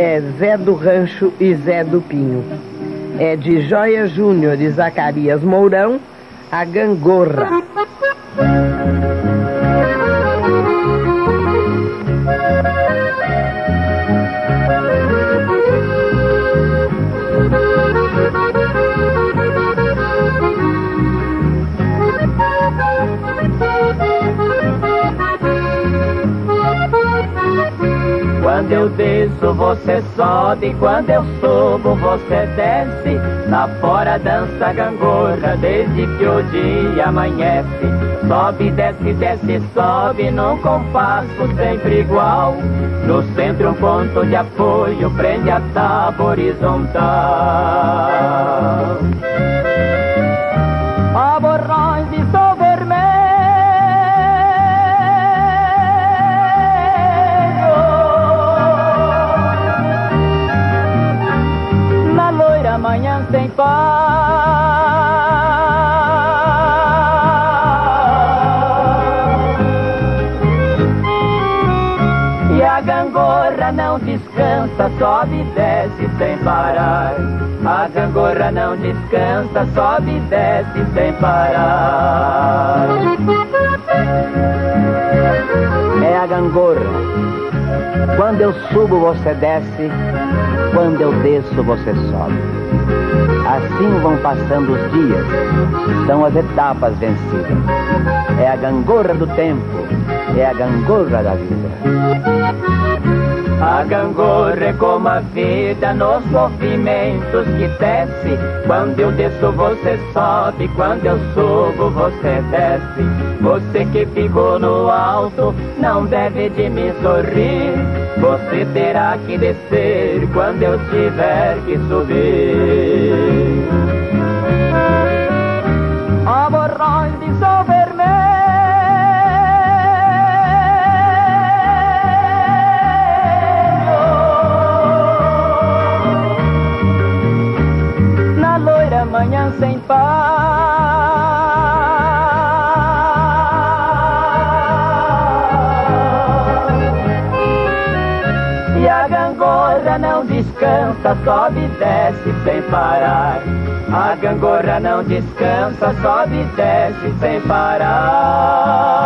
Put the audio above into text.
é Zé do Rancho e Zé do Pinho. É de Joia Júnior e Zacarias Mourão, a Gangorra. Quando eu desço, você sobe. Quando eu subo, você desce. Lá fora dança gangorra desde que o dia amanhece. Sobe, desce, desce, sobe num compasso sempre igual. No centro, um ponto de apoio prende a tábua horizontal. Sem paz. E a gangorra não descansa, sobe e desce sem parar. A gangorra não descansa, sobe e desce sem parar. Gangorra. Quando eu subo, você desce. Quando eu desço, você sobe. Assim vão passando os dias. São as etapas vencidas. É a gangorra do tempo. É a gangorra da vida. A gangorra é como a vida nos movimentos que desce. Quando eu desço, você sobe. Quando eu subo, você desce. Você que ficou no alto, não deve de me sorrir. Você terá que descer quando eu tiver que subir. Sem paz. E a gangorra não descansa, sobe e desce sem parar. A gangorra não descansa, sobe e desce sem parar.